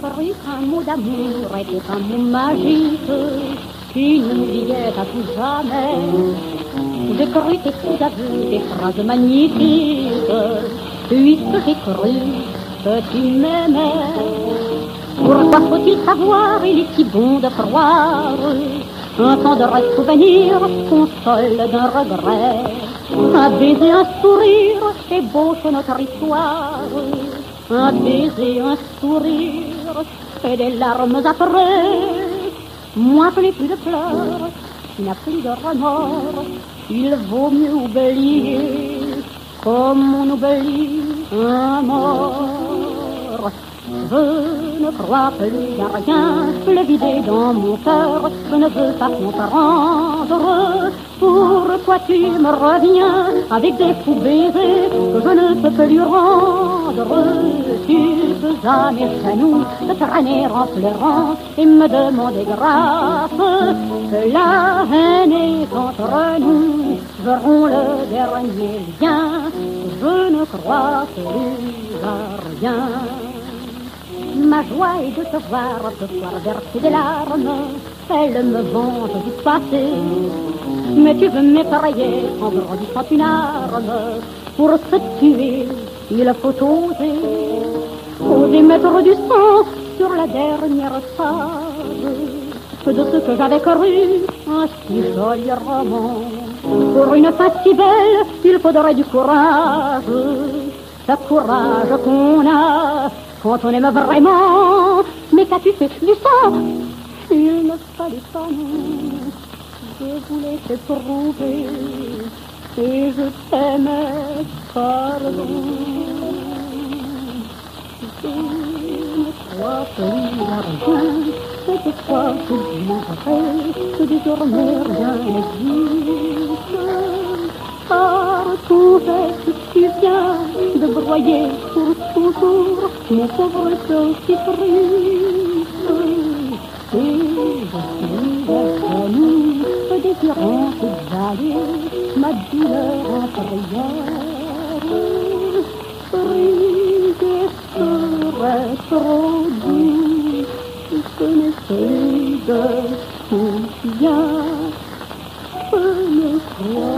cru qu'un mot d'amour était un mot magique qui nous liait à tout jamais. J'ai cru tes coups d'aveu, des phrases magnifiques, puisque j'ai cru que tu m'aimais. Pourquoi faut-il savoir, il est si bon de croire un tendre souvenir console d'un regret. Un baiser, un sourire ébauche notre histoire. Un baiser, un sourire et des larmes après. Moi, je n'ai plus de pleurs, tu n'as plus de remords. Il vaut mieux oublier comme on oublie un mort. Je ne crois plus à rien, le vider dans mon cœur, je ne veux pas comprendre pourquoi tu me reviens avec des fous baisers que je ne peux plus rendre. Tu peux à nous de traîner en pleurant et me demander grâce que la haine est entre nous. Verrons le dernier lien, je ne crois plus à rien. Ma joie est de te voir ce soir verser des larmes. Elle me venge du passé. Mais tu veux m'effrayer en brandissant une arme. Pour se tuer, il faut oser. Oser mettre du sang sur la dernière page de ce que j'avais cru un si joli roman. Pour une fin si belle, il faudrait du courage. Ce courage qu'on a quand on aime vraiment. Mais qu'as-tu fait du sang Il ne fallait pas non. Je voulais te prouver et je t'aimais, pardon. Je crois plus à rien, c'était toi que j'aimerais, que désormais rien n'existe. Car tout est que tu viens de broyer pour autour, mes pauvres sont si. Et je suis revenu, désirante d'aller, ma douleur en prière. Rire serait trop doux, je ne sais de combien je me crois.